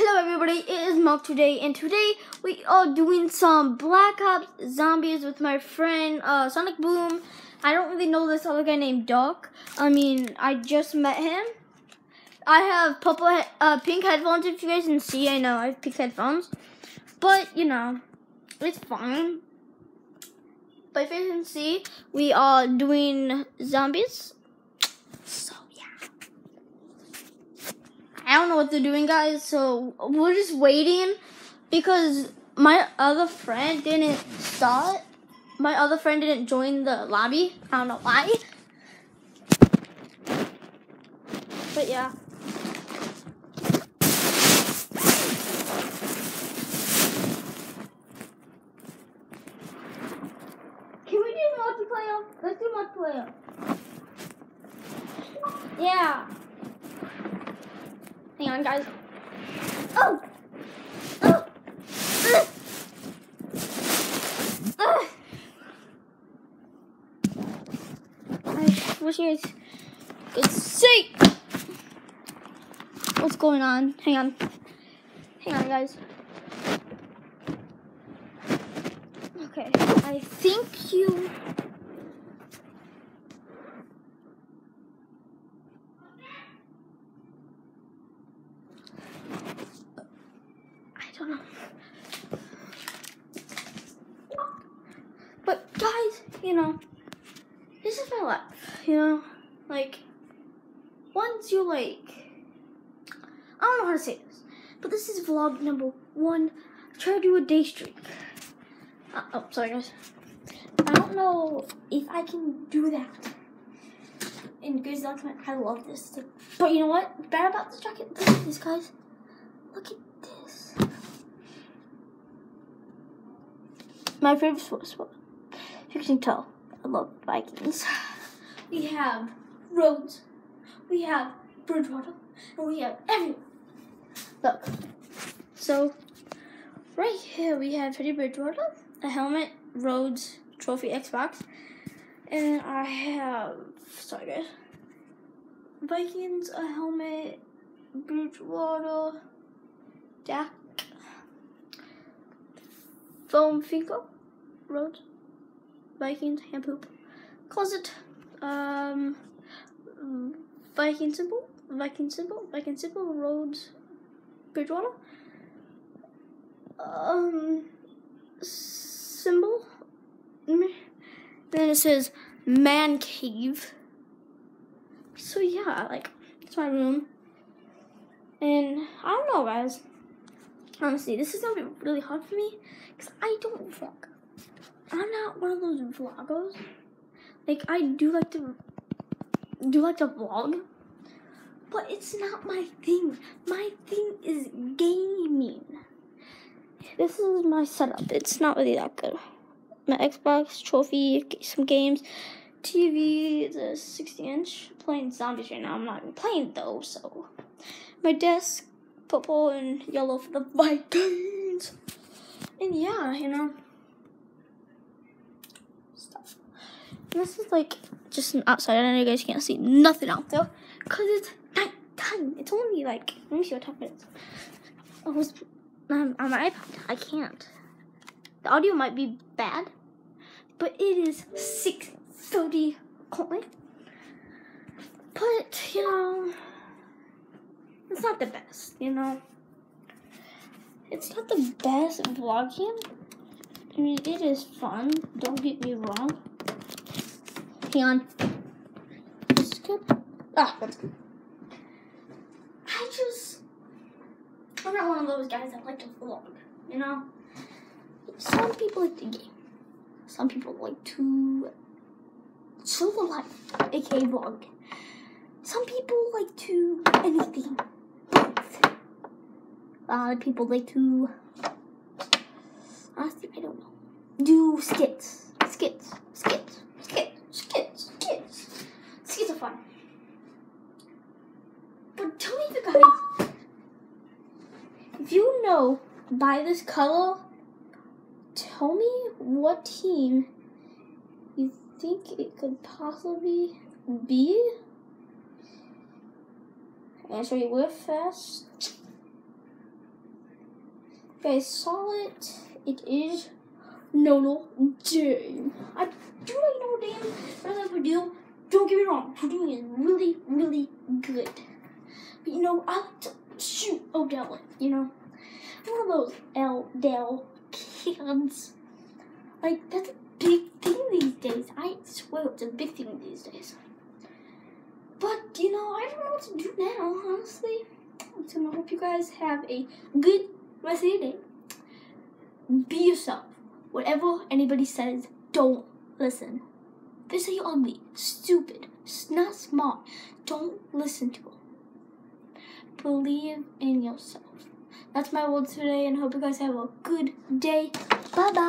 Hello everybody, it is Mark today, and today we are doing some Black Ops Zombies with my friend uh, Sonic Boom. I don't really know this other guy named Doc. I mean, I just met him. I have purple, uh, pink headphones. If you guys can see, I know I have pink headphones, but you know, it's fine. But if you can see, we are doing zombies. So. I don't know what they're doing, guys. So we're just waiting because my other friend didn't start. My other friend didn't join the lobby. I don't know why. But yeah. Can we do multiplayer? Let's do multiplayer. Yeah. Hang on, guys. Oh! Oh! Ugh. Ugh. I wish you guys could see what's going on. Hang on. Hang on, guys. Okay, I think you. I don't know. But guys, you know, this is my life. You know, like once you like, I don't know how to say this, but this is vlog number one. Try to do a day streak. Uh, oh, sorry guys. I don't know if I can do that. And guys, that's my, I love this. But you know what? Bad about this jacket. Look at this, guys. Look at this. My favorite sport. You can tell. I love Vikings. We have Rhodes. We have Bridgewater. And we have everyone. Look. So, right here we have Teddy Bridgewater, a helmet, Rhodes, trophy, Xbox. And I have, sorry guys, Vikings, a helmet, Bridgewater, Dak, Foam Finko, Rhodes, Vikings, hand poop, closet, um, Viking symbol, Viking symbol, Viking symbol, Rhodes, Bridgewater, um, symbol, then it says man cave. So yeah, like it's my room, and I don't know, guys. Honestly, this is gonna be really hard for me because I don't vlog. I'm not one of those vloggers. Like I do like to do like to vlog, but it's not my thing. My thing is gaming. This is my setup. It's not really that good. My Xbox trophy, some games, TV, the 60 inch. Playing zombies right now. I'm not even playing though, so my desk, purple and yellow for the Vikings. And yeah, you know, stuff. And this is like just an outside. I know you guys can't see nothing out there because it's night time. It's only like, let me see what time it is. I was um, on my iPad. I can't. The audio might be bad, but it is 6.30 currently. But, you know, it's not the best, you know. It's not the best vlogging. I mean, it is fun. Don't get me wrong. Hang on. Good. Ah, that's good. I just, I'm not one of those guys that like to vlog, you know? Some people like to game. Some people like to show the life, aka vlog. Some people like to anything. A lot of people like to, I don't know, do skits. Skits. Skits. Skits. Skits. Skits. Skits are fun. But tell me if you guys, if you know by this color, tell me what team you think it could possibly be. Answer you real fast. guys saw it. Is Notre Dame. I do like Notre Dame. I like Purdue. Don't get me wrong, Purdue is really, really good. But you know, I like to shoot Odell. You know, one of those L kids. Like that's a big thing these days. I swear it's a big thing these days. But you know, I don't know what to do now, honestly. So I hope you guys have a good rest of your day. Be yourself. Whatever anybody says, don't listen. They say you're ugly, stupid, not smart, don't listen to them. Believe in yourself. That's my words today, and hope you guys have a good day. Bye bye.